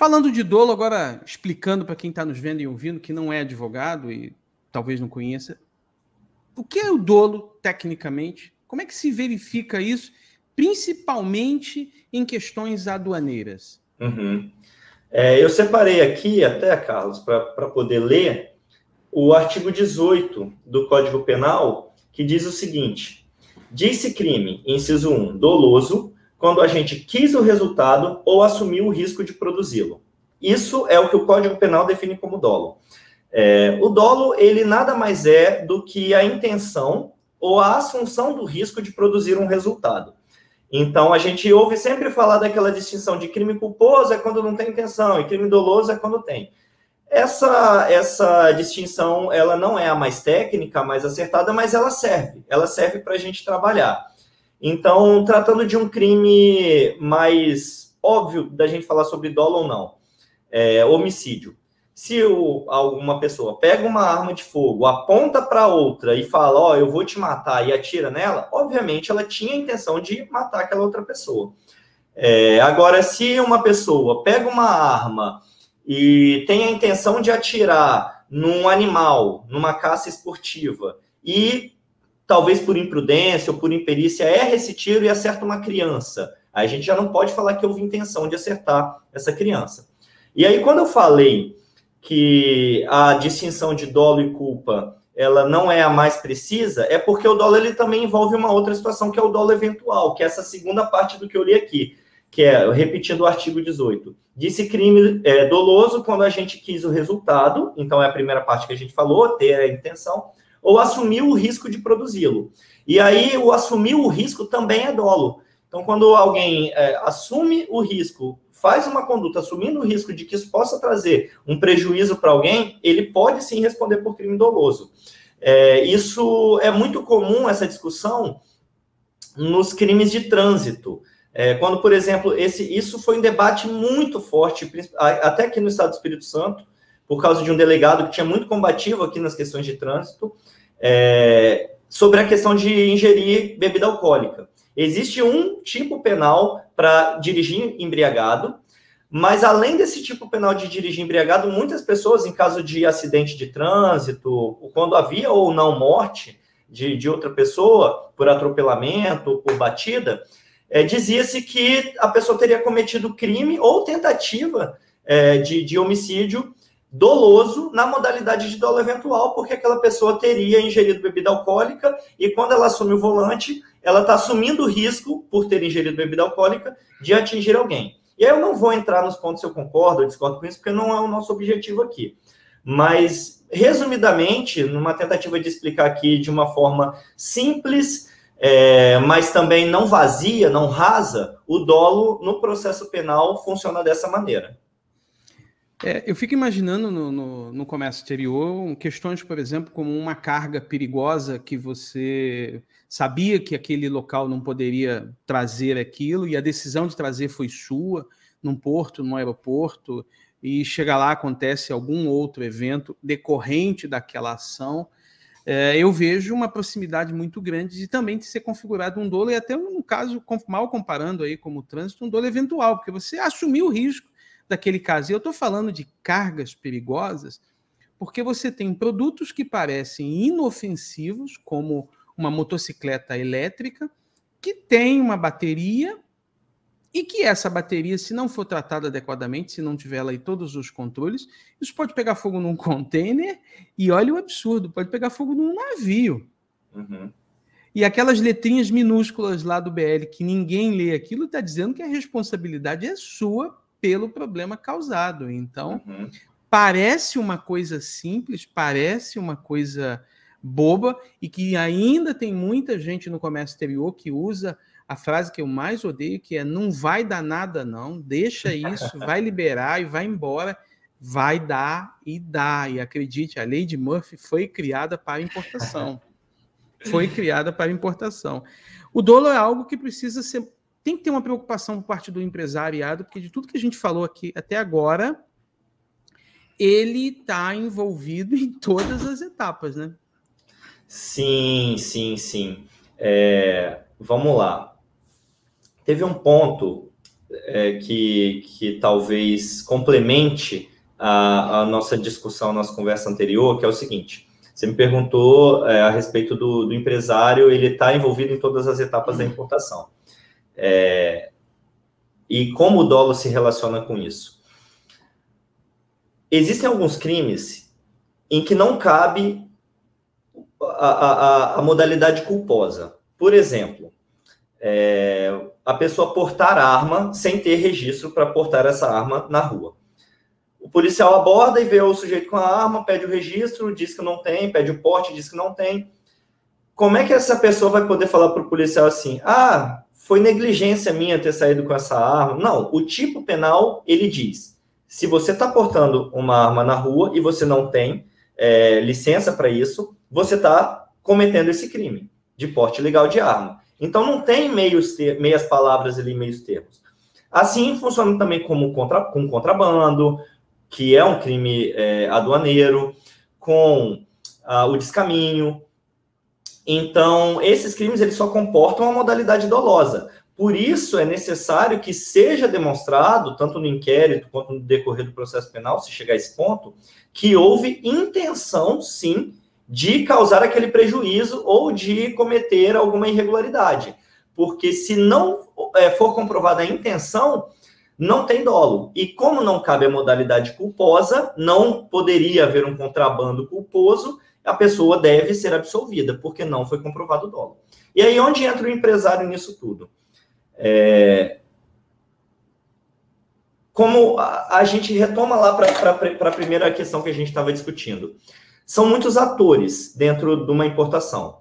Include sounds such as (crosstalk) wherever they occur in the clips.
Falando de dolo, agora explicando para quem está nos vendo e ouvindo, que não é advogado e talvez não conheça, o que é o dolo tecnicamente? Como é que se verifica isso, principalmente em questões aduaneiras? Uhum. É, eu separei aqui, até, Carlos, para poder ler, o artigo 18 do Código Penal, que diz o seguinte: disse crime, inciso 1, doloso, quando a gente quis o resultado ou assumiu o risco de produzi-lo. Isso é o que o Código Penal define como dolo. É, o dolo, ele nada mais é do que a intenção ou a assunção do risco de produzir um resultado. Então, a gente ouve sempre falar daquela distinção de crime culposo é quando não tem intenção e crime doloso é quando tem. Essa, essa distinção, ela não é a mais técnica, a mais acertada, mas ela serve. Ela serve para a gente trabalhar. Então, tratando de um crime mais óbvio da gente falar sobre dolo ou não, é, homicídio. Se o, uma pessoa pega uma arma de fogo, aponta para outra e fala, ó, oh, eu vou te matar e atira nela, obviamente ela tinha a intenção de matar aquela outra pessoa. É, agora, se uma pessoa pega uma arma e tem a intenção de atirar num animal, numa caça esportiva, e talvez por imprudência ou por imperícia, erra esse tiro e acerta uma criança. Aí a gente já não pode falar que houve intenção de acertar essa criança. E aí, quando eu falei que a distinção de dolo e culpa ela não é a mais precisa, é porque o dolo ele também envolve uma outra situação, que é o dolo eventual, que é essa segunda parte do que eu li aqui, que é, repetindo o artigo 18, disse crime é, doloso quando a gente quis o resultado, então é a primeira parte que a gente falou, ter a intenção, ou assumir o risco de produzi-lo. E aí, o assumir o risco também é dolo. Então, quando alguém é, assume o risco, faz uma conduta assumindo o risco de que isso possa trazer um prejuízo para alguém, ele pode sim responder por crime doloso. É, isso é muito comum, essa discussão, nos crimes de trânsito. É, quando, por exemplo, esse, isso foi um debate muito forte, até aqui no Estado do Espírito Santo, por causa de um delegado que tinha muito combativo aqui nas questões de trânsito, é, sobre a questão de ingerir bebida alcoólica. Existe um tipo penal para dirigir embriagado, mas além desse tipo penal de dirigir embriagado, muitas pessoas, em caso de acidente de trânsito, quando havia ou não morte de, de outra pessoa, por atropelamento, por batida, é, dizia-se que a pessoa teria cometido crime ou tentativa é, de, de homicídio doloso na modalidade de dolo eventual, porque aquela pessoa teria ingerido bebida alcoólica e quando ela assume o volante, ela está assumindo o risco, por ter ingerido bebida alcoólica, de atingir alguém. E aí eu não vou entrar nos pontos se eu concordo ou discordo com isso, porque não é o nosso objetivo aqui. Mas, resumidamente, numa tentativa de explicar aqui de uma forma simples, é, mas também não vazia, não rasa, o dolo no processo penal funciona dessa maneira. É, eu fico imaginando no, no, no, comércio exterior questões, por exemplo, como uma carga perigosa que você sabia que aquele local não poderia trazer aquilo e a decisão de trazer foi sua, num porto, num aeroporto, e chega lá, acontece algum outro evento decorrente daquela ação. É, eu vejo uma proximidade muito grande de também de ser configurado um dolo, e até no caso, mal comparando aí como trânsito, um dolo eventual, porque você assumiu o risco daquele caso. E eu estou falando de cargas perigosas porque você tem produtos que parecem inofensivos, como uma motocicleta elétrica, que tem uma bateria e que essa bateria, se não for tratada adequadamente, se não tiver lá todos os controles, isso pode pegar fogo num (laughs) container e olha o absurdo, pode pegar fogo num navio. Uhum. E aquelas letrinhas minúsculas lá do BL que ninguém lê aquilo, está dizendo que a responsabilidade é sua pelo problema causado. Então, uhum. parece uma coisa simples, parece uma coisa boba e que ainda tem muita gente no comércio exterior que usa a frase que eu mais odeio, que é não vai dar nada não, deixa isso, (laughs) vai liberar e vai embora. Vai dar e dá. E acredite, a lei de Murphy foi criada para importação. (laughs) Foi criada para importação. O dolo é algo que precisa ser tem que ter uma preocupação por parte do empresariado, porque de tudo que a gente falou aqui até agora, ele está envolvido (laughs) em todas as etapas, né? Sim, sim, sim. É, vamos lá. Teve um ponto é, que, que talvez complemente a, a, nossa discussão, a nossa conversa anterior, que é o seguinte. Você me perguntou é, a respeito do, do empresário, ele está envolvido em todas as etapas da importação. É, e como o dolo se relaciona com isso? Existem alguns crimes em que não cabe a, a, a modalidade culposa. Por exemplo, é, a pessoa portar arma sem ter registro para portar essa arma na rua. O policial aborda e vê o sujeito com a arma, pede o registro, diz que não tem, pede o porte, diz que não tem. Como é que essa pessoa vai poder falar para o policial assim: ah, foi negligência minha ter saído com essa arma? Não, o tipo penal ele diz: se você está portando uma arma na rua e você não tem é, licença para isso, você está cometendo esse crime de porte legal de arma. Então não tem meios ter, meias palavras ali, meios termos. Assim funciona também como contra, com contrabando, que é um crime é, aduaneiro, com ah, o descaminho. Então, esses crimes eles só comportam a modalidade dolosa. Por isso, é necessário que seja demonstrado, tanto no inquérito quanto no decorrer do processo penal, se chegar a esse ponto, que houve intenção, sim, de causar aquele prejuízo ou de cometer alguma irregularidade. Porque se não é, for comprovada a intenção, não tem dolo. E como não cabe a modalidade culposa, não poderia haver um contrabando culposo, a pessoa deve ser absolvida, porque não foi comprovado o dolo. E aí, onde entra o empresário nisso tudo? É... Como a, a, gente retoma lá para a primeira questão que a gente estava discutindo. São muitos atores dentro de uma importação.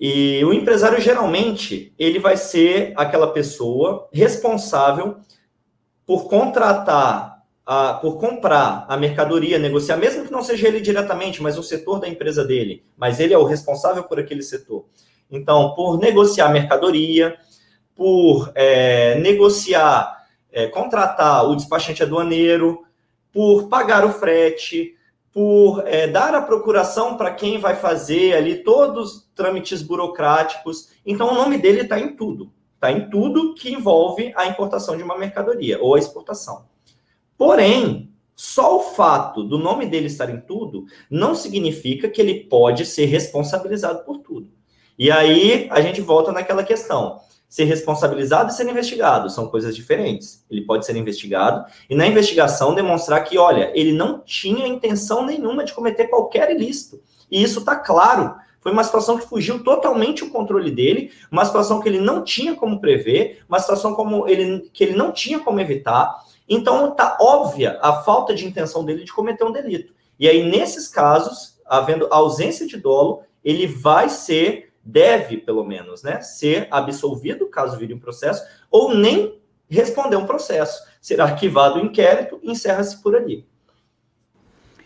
E o empresário, geralmente, ele vai ser aquela pessoa responsável por contratar, a, por comprar a mercadoria, negociar, mesmo que não seja ele diretamente, mas o setor da empresa dele, mas ele é o responsável por aquele setor. Então, por negociar mercadoria, por é, negociar, é, contratar o despachante aduaneiro, por pagar o frete, por é, dar a procuração para quem vai fazer ali todos os trâmites burocráticos. Então, o nome dele está em tudo. Está em tudo que envolve a importação de uma mercadoria ou a exportação. Porém, só o fato do nome dele estar em tudo não significa que ele pode ser responsabilizado por tudo. E aí a gente volta naquela questão. Ser responsabilizado e ser investigado são coisas diferentes. Ele pode ser investigado e na investigação demonstrar que, olha, ele não tinha intenção nenhuma de cometer qualquer ilícito. E isso está claro foi uma situação que fugiu totalmente o controle dele, uma situação que ele não tinha como prever, uma situação como ele, que ele não tinha como evitar. Então, está óbvia a falta de intenção dele de cometer um delito. E aí, nesses casos, havendo ausência de dolo, ele vai ser, deve, pelo menos, né, ser absolvido, caso vire um processo, ou nem responder um processo. Será arquivado o inquérito e encerra-se por ali.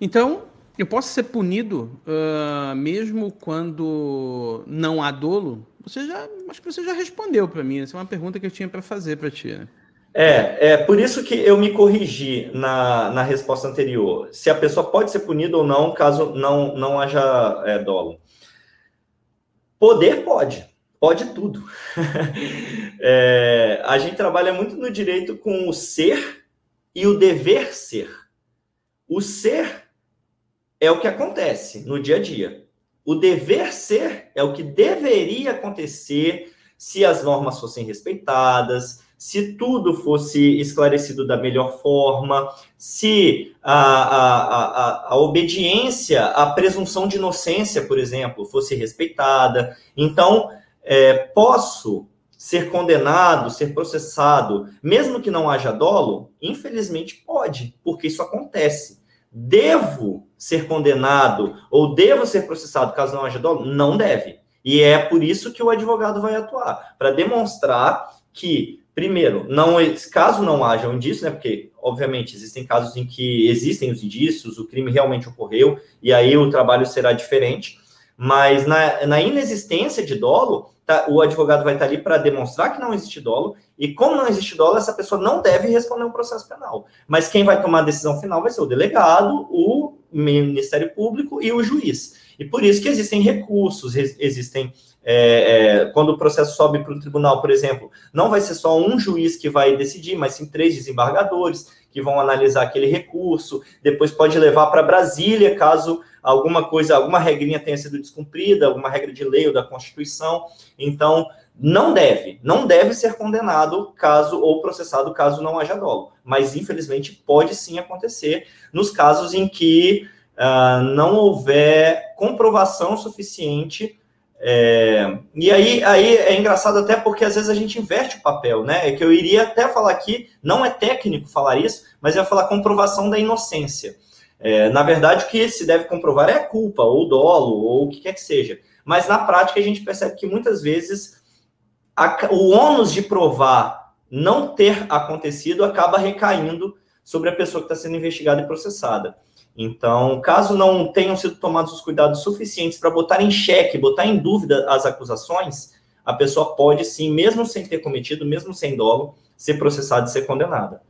Então, eu posso ser punido uh, mesmo quando não há dolo? Você já, acho que você já respondeu para mim. Essa é uma pergunta que eu tinha para fazer para ti. Né? É, é por isso que eu me corrigi na, na resposta anterior. Se a pessoa pode ser punida ou não, caso não, não haja é, dolo. Poder pode, pode tudo. (laughs) é, a gente trabalha muito no direito com o ser e o dever ser. O ser é o que acontece no dia a dia. O dever ser é o que deveria acontecer se as normas fossem respeitadas, se tudo fosse esclarecido da melhor forma, se a, a, a, a obediência à presunção de inocência, por exemplo, fosse respeitada. Então, é, posso ser condenado, ser processado, mesmo que não haja dolo? Infelizmente pode, porque isso acontece. Devo ser condenado ou devo ser processado caso não haja dolo? Não deve. E é por isso que o advogado vai atuar, para demonstrar que, primeiro, não caso não haja um indício, né? Porque, obviamente, existem casos em que existem os indícios, o crime realmente ocorreu, e aí o trabalho será diferente. Mas na, na inexistência de dolo, tá, o advogado vai estar ali para demonstrar que não existe dolo, e como não existe dolo, essa pessoa não deve responder um processo penal. Mas quem vai tomar a decisão final vai ser o delegado, o Ministério Público e o juiz. E por isso que existem recursos, existem é, é, quando o processo sobe para o tribunal, por exemplo, não vai ser só um juiz que vai decidir, mas sim três desembargadores que vão analisar aquele recurso, depois pode levar para Brasília, caso alguma coisa, alguma regrinha tenha sido descumprida, alguma regra de lei ou da Constituição. Então, não deve, não deve ser condenado caso ou processado caso não haja dolo. Mas, infelizmente, pode sim acontecer nos casos em que uh, não houver comprovação suficiente é, e aí, aí é engraçado até porque às vezes a gente inverte o papel, né? É que eu iria até falar aqui, não é técnico falar isso, mas ia falar comprovação da inocência. É, na verdade, o que se deve comprovar é a culpa, ou dolo, ou o que quer que seja. Mas na prática a gente percebe que muitas vezes a, o ônus de provar não ter acontecido acaba recaindo sobre a pessoa que está sendo investigada e processada. Então, caso não tenham sido tomados os cuidados suficientes para botar em xeque, botar em dúvida as acusações, a pessoa pode sim, mesmo sem ter cometido, mesmo sem dolo, ser processada e ser condenada.